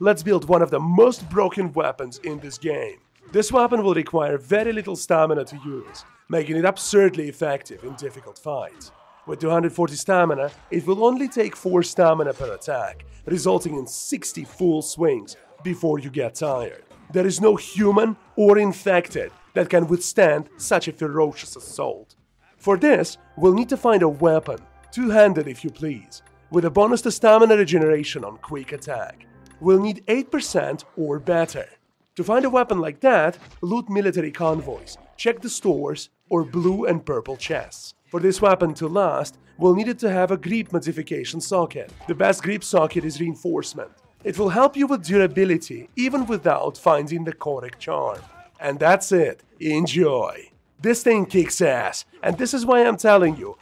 let's build one of the most broken weapons in this game. This weapon will require very little stamina to use, making it absurdly effective in difficult fights. With 240 stamina, it will only take 4 stamina per attack, resulting in 60 full swings before you get tired. There is no human or infected that can withstand such a ferocious assault. For this, we'll need to find a weapon, two-handed if you please, with a bonus to stamina regeneration on quick attack. We'll need 8% or better. To find a weapon like that, loot military convoys, check the stores, or blue and purple chests. For this weapon to last, we'll need it to have a grip modification socket. The best grip socket is reinforcement. It will help you with durability even without finding the correct charm. And that's it. Enjoy! This thing kicks ass, and this is why I'm telling you